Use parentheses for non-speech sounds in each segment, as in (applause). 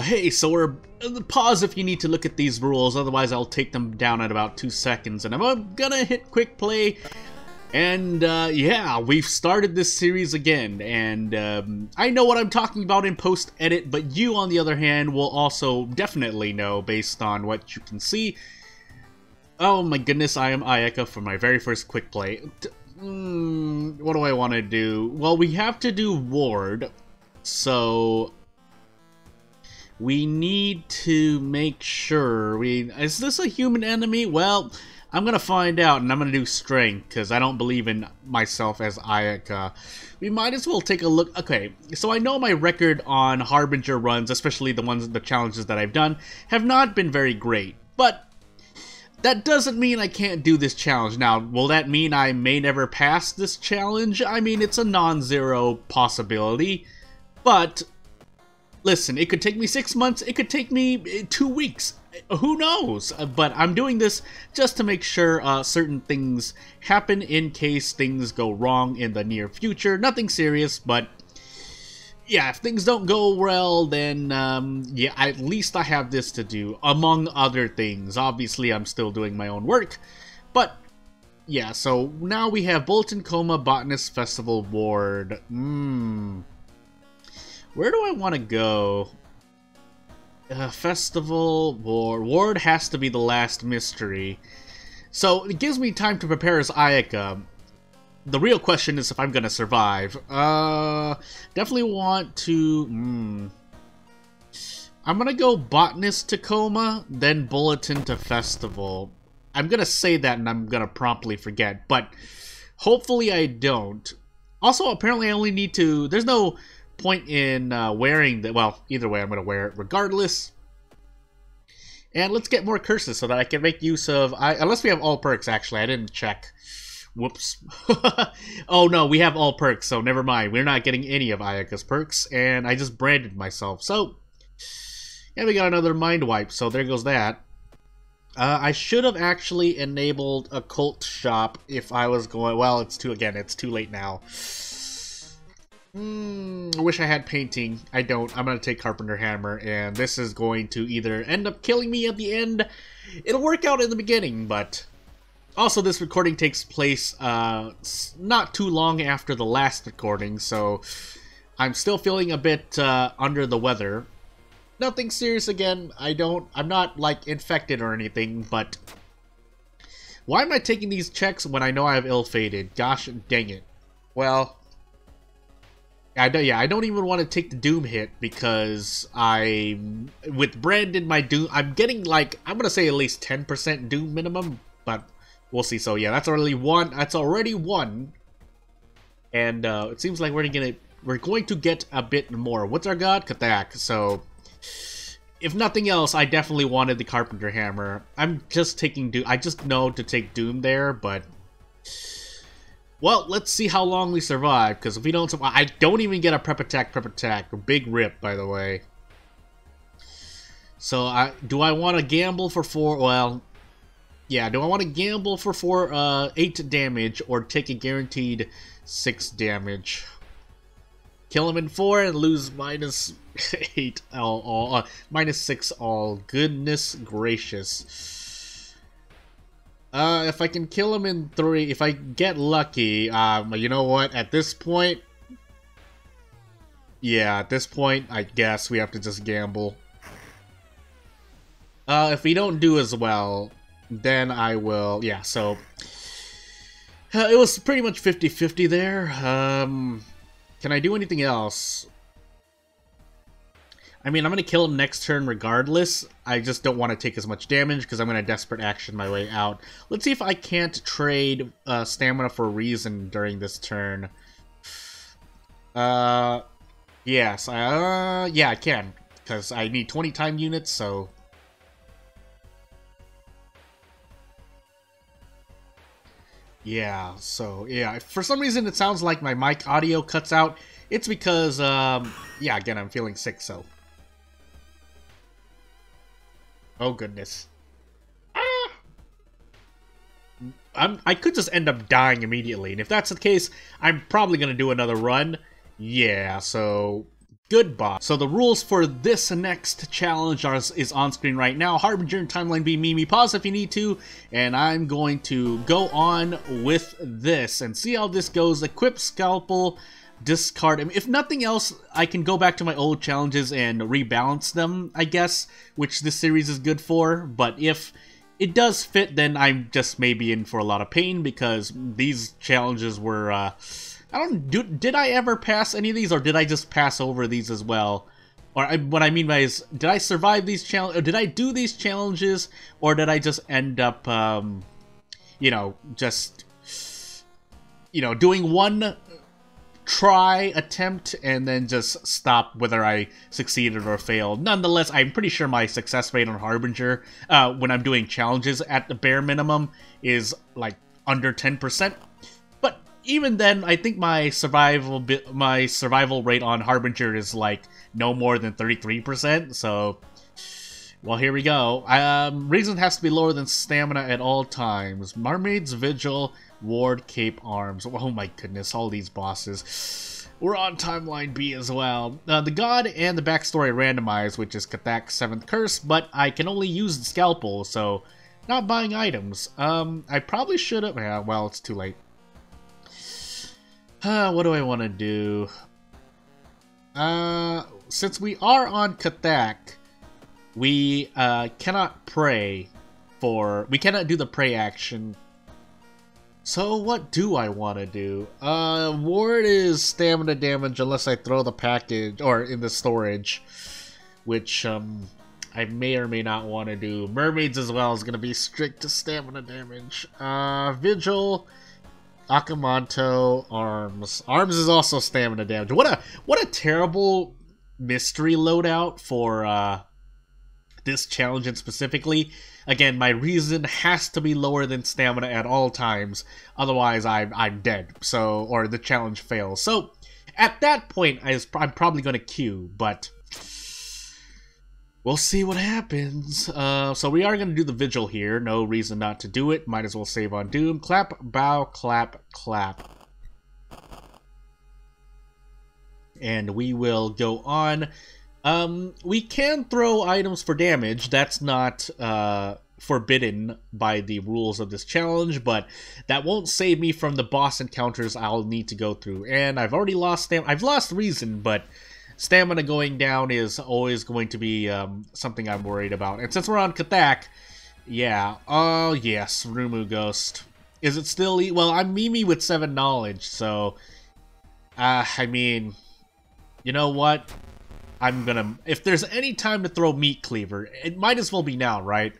Hey, so we're... Pause if you need to look at these rules, otherwise I'll take them down at about two seconds. And I'm gonna hit quick play. And, uh, yeah, we've started this series again. And, um, I know what I'm talking about in post-edit, but you, on the other hand, will also definitely know based on what you can see. Oh my goodness, I am Ayaka for my very first quick play. Mm, what do I want to do? Well, we have to do Ward, so we need to make sure we... Is this a human enemy? Well, I'm gonna find out, and I'm gonna do Strength, because I don't believe in myself as Ayaka. We might as well take a look... Okay, so I know my record on Harbinger runs, especially the ones, the challenges that I've done, have not been very great. But that doesn't mean I can't do this challenge. Now, will that mean I may never pass this challenge? I mean, it's a non-zero possibility, but listen, it could take me six months, it could take me eh, two weeks, who knows? Uh, but I'm doing this just to make sure uh, certain things happen in case things go wrong in the near future. Nothing serious, but yeah, if things don't go well, then um, yeah, at least I have this to do, among other things. Obviously, I'm still doing my own work, but yeah, so now we have Bulletin Coma Botanist Festival Ward. Hmm. Where do I want to go? Uh, festival Ward. Ward has to be the last mystery. So it gives me time to prepare as Ayaka the real question is if I'm gonna survive. Uh, definitely want to. Hmm. I'm gonna go botanist to coma, then bulletin to festival. I'm gonna say that and I'm gonna promptly forget, but hopefully I don't. Also, apparently I only need to. There's no point in uh, wearing the. Well, either way, I'm gonna wear it regardless. And let's get more curses so that I can make use of. I, unless we have all perks, actually, I didn't check. Whoops. (laughs) oh no, we have all perks, so never mind. We're not getting any of Ayaka's perks, and I just branded myself. So, yeah, we got another mind wipe, so there goes that. Uh, I should have actually enabled a cult shop if I was going... Well, it's too... Again, it's too late now. Hmm, I wish I had painting. I don't. I'm going to take Carpenter Hammer, and this is going to either end up killing me at the end. It'll work out in the beginning, but also, this recording takes place uh, not too long after the last recording, so I'm still feeling a bit uh, under the weather. Nothing serious again. I don't. I'm not like infected or anything, but why am I taking these checks when I know I have ill-fated? Gosh dang it. Well, I don't. Yeah, I don't even want to take the Doom hit because I, with Brandon, my Doom, I'm getting like I'm gonna say at least 10% Doom minimum, but We'll see. So yeah, that's already one. That's already one. And uh, it seems like we're gonna we're going to get a bit more. What's our god? Kathak. So if nothing else, I definitely wanted the Carpenter Hammer. I'm just taking Doom. I just know to take Doom there, but well, let's see how long we survive. Because if we don't survive, I don't even get a prep attack. Prep attack. Big rip, by the way. So I do I want to gamble for four? Well, yeah, do I want to gamble for four, uh, eight damage or take a guaranteed six damage? Kill him in four and lose minus (laughs) eight all, all uh, minus six all. Goodness gracious. Uh, if I can kill him in three, if I get lucky, um, you know what? At this point, yeah, at this point, I guess we have to just gamble. Uh, if we don't do as well, then I will, yeah, so uh, it was pretty much 50-50 there. Um, can I do anything else? I mean, I'm going to kill him next turn regardless. I just don't want to take as much damage because I'm going to desperate action my way out. Let's see if I can't trade uh, stamina for reason during this turn. (sighs) Uh, yes, uh, yeah, I can because I need 20 time units, so Yeah, so, yeah, for some reason it sounds like my mic audio cuts out. It's because, um, yeah, again, I'm feeling sick, so. Oh, goodness. Ah! I'm, I could just end up dying immediately, and if that's the case, I'm probably going to do another run. Yeah, so good boss. So the rules for this next challenge are, is on screen right now. Harbinger and Timeline B Mimi, pause if you need to, and I'm going to go on with this and see how this goes. Equip Scalpel, discard if nothing else i can go back to my old challenges and rebalance them i guess which this series is good for but if it does fit then i'm just maybe in for a lot of pain because these challenges were uh I don't do. Did I ever pass any of these, or did I just pass over these as well? Or I, what I mean by is, did I survive these challenge? Did I do these challenges, or did I just end up, um, you know, just, you know, doing one try attempt and then just stop whether I succeeded or failed. Nonetheless, I'm pretty sure my success rate on Harbinger uh, when I'm doing challenges at the bare minimum is like under 10% But even then, I think my survival my survival rate on Harbinger is like no more than 33%. So, well, here we go. Um, reason has to be lower than stamina at all times. Mermaid's Vigil, Ward, Cape Arms. Oh my goodness, all these bosses. We're on Timeline B as well. Uh, the God and the backstory randomized, which is Kethek's 7th Curse, but I can only use the Scalpel, so not buying items. Um, I probably should have... Yeah, well, it's too late. Uh, what do I want to do? Uh, since we are on Kethek, we uh, cannot pray for... We cannot do the pray action. So what do I want to do? Uh, ward is stamina damage unless I throw the package, or in the storage, which, um, I may or may not want to do. Mermaids as well is going to be strict to stamina damage. Uh, Vigil Akamanto Arms. Arms is also stamina damage. What a what a terrible mystery loadout for uh, this challenge and specifically. Again, my reason has to be lower than stamina at all times. Otherwise, I'm I'm dead. So or the challenge fails. So at that point, I I'm probably going to queue, but we'll see what happens. Uh, so we are going to do the Vigil here. No reason not to do it. Might as well save on Doom. Clap, bow, clap, clap. And we will go on. Um, we can throw items for damage. That's not uh, forbidden by the rules of this challenge, but that won't save me from the boss encounters I'll need to go through. And I've already lost them. I've lost reason, but stamina going down is always going to be um, something I'm worried about. And since we're on Kethek, yeah, oh yes, Rumu Ghost. Is it still... E well, I'm Mimi with 7 knowledge, so... Uh, I mean... You know what? I'm gonna... If there's any time to throw Meat Cleaver, it might as well be now, right?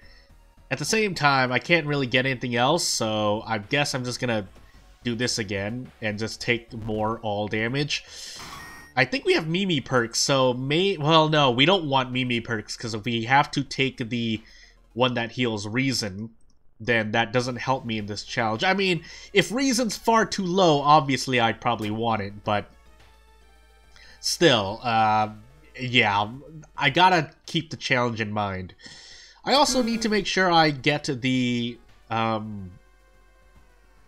At the same time, I can't really get anything else, so I guess I'm just gonna do this again and just take more all damage. I think we have Mimi perks, so may well no, we don't want Mimi perks because if we have to take the one that heals Reason, then that doesn't help me in this challenge. I mean, if Reason's far too low, obviously I'd probably want it, but still, uh, yeah, I gotta keep the challenge in mind. I also need to make sure I get the, um,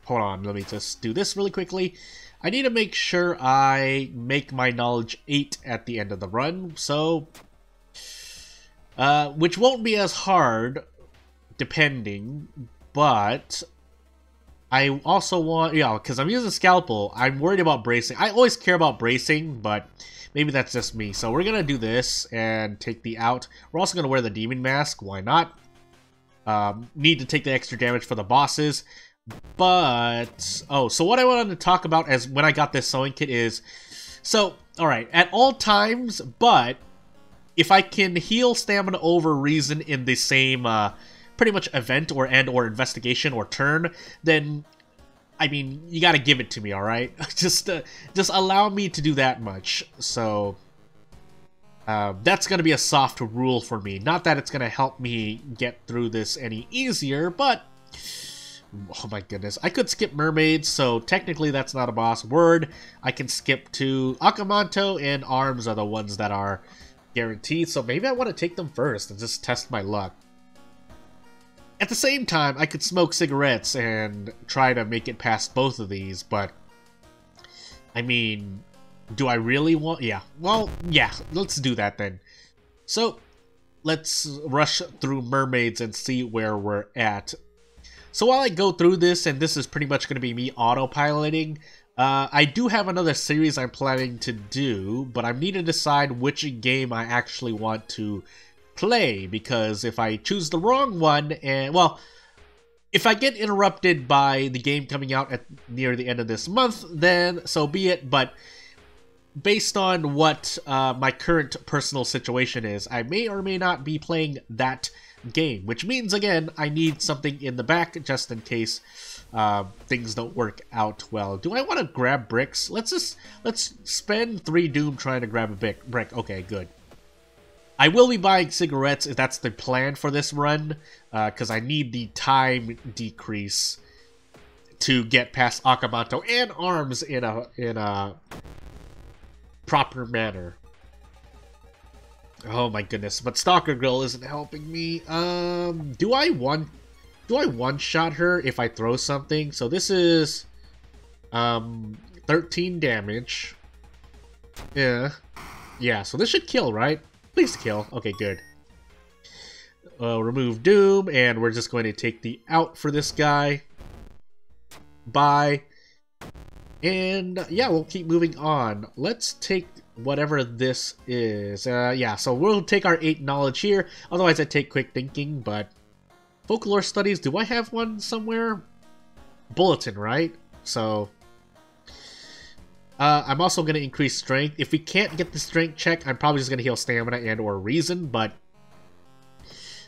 hold on, let me just do this really quickly. I need to make sure I make my knowledge 8 at the end of the run, so... Uh, which won't be as hard, depending, but... I also want, yeah, because I'm using Scalpel, I'm worried about bracing. I always care about bracing, but maybe that's just me. So we're going to do this and take the out. We're also going to wear the Demon Mask, why not? Um, need to take the extra damage for the bosses. But, oh, so what I wanted to talk about as when I got this sewing kit is, so, alright, at all times, but if I can heal stamina over reason in the same, uh, pretty much event or end or investigation or turn, then, I mean, you gotta give it to me, alright? (laughs) just, uh, just allow me to do that much, so... Uh, that's to be a soft rule for me. Not that it's to help me get through this any easier, but Oh my goodness. I could skip Mermaids, so technically that's not a boss. Word, I can skip to Akamanto and Arms are the ones that are guaranteed, so maybe I want to take them first and just test my luck. At the same time, I could smoke cigarettes and try to make it past both of these, but... I mean... Do I really want... Yeah. Well, yeah. Let's do that then. So, let's rush through mermaids and see where we're at. So while I go through this, and this is pretty much going to be me autopiloting, uh, I do have another series I'm planning to do, but I need to decide which game I actually want to play, because if I choose the wrong one, and, well, if I get interrupted by the game coming out at near the end of this month, then so be it, but based on what uh, my current personal situation is, I may or may not be playing that game, which means, again, I need something in the back just in case uh, things don't work out well. Do I want to grab bricks? Let's just, let's spend three Doom trying to grab a brick. brick. Okay, good. I will be buying cigarettes if that's the plan for this run, because uh, I need the time decrease to get past Akamanto and arms in a in a proper manner. Oh my goodness, but Stalker Girl isn't helping me. Um, do I one, do I one-shot her if I throw something? So this is, um, 13 damage. Yeah. Yeah, so this should kill, right? Please kill. Okay, good. Uh, remove Doom, and we're just going to take the out for this guy. Bye. And yeah, we'll keep moving on. Let's take whatever this is. Uh, yeah, so we'll take our 8 knowledge here. Otherwise, I take quick thinking, but... Folklore studies, do I have one somewhere? Bulletin, right? So... Uh, I'm also going to increase strength. If we can't get the strength check, I'm probably just going to heal stamina and or reason, but...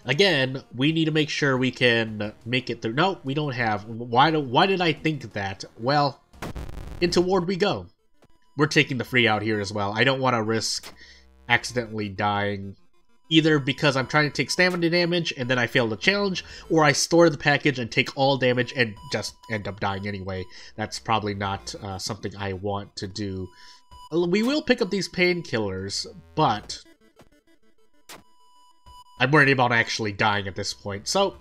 Again, we need to make sure we can make it through. No, we don't have. Why, do, why did I think that? Well, into Ward we go we're taking the free out here as well. I don't want to risk accidentally dying either because I'm trying to take stamina damage and then I fail the challenge, or I store the package and take all damage and just end up dying anyway. That's probably not uh, something I want to do. We will pick up these painkillers, but I'm worried about actually dying at this point. So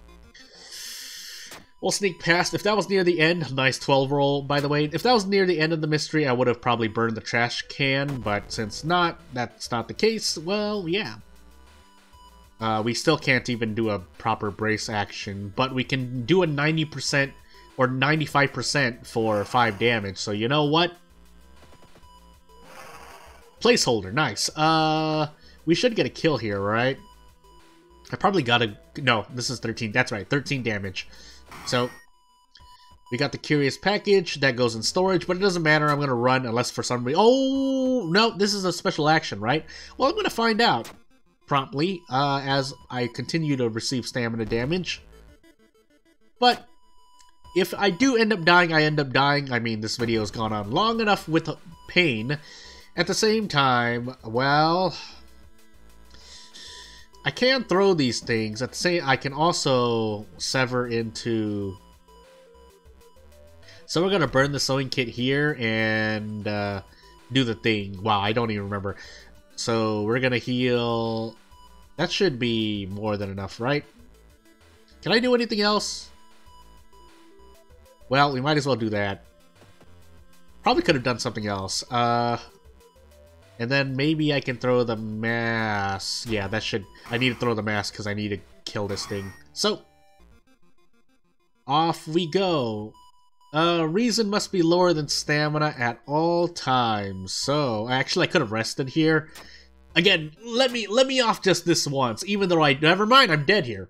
We'll sneak past. If that was near the end, nice 12 roll, by the way. If that was near the end of the mystery, I would have probably burned the trash can, but since not, that's not the case, well, yeah. Uh, we still can't even do a proper brace action, but we can do a 90% or 95% for 5 damage, so you know what? Placeholder, nice. Uh, we should get a kill here, right? I probably got a... No, this is 13. That's right, 13 damage. So, we got the Curious Package. That goes in storage, but it doesn't matter. I'm going to run unless for some reason... Oh, no, this is a special action, right? Well, I'm going to find out promptly uh, as I continue to receive stamina damage. But if I do end up dying, I end up dying. I mean, this video has gone on long enough with pain. At the same time, well... I can throw these things. At the same, I can also sever into. So we're gonna burn the sewing kit here and uh, do the thing. Wow, I don't even remember. So we're gonna heal. That should be more than enough, right? Can I do anything else? Well, we might as well do that. Probably could have done something else. Uh, and then maybe I can throw the mask. Yeah, that should... I need to throw the mask because I need to kill this thing. So, off we go. Uh, reason must be lower than stamina at all times. So, actually, I could have rested here. Again, let me let me off just this once, even though I... Never mind, I'm dead here.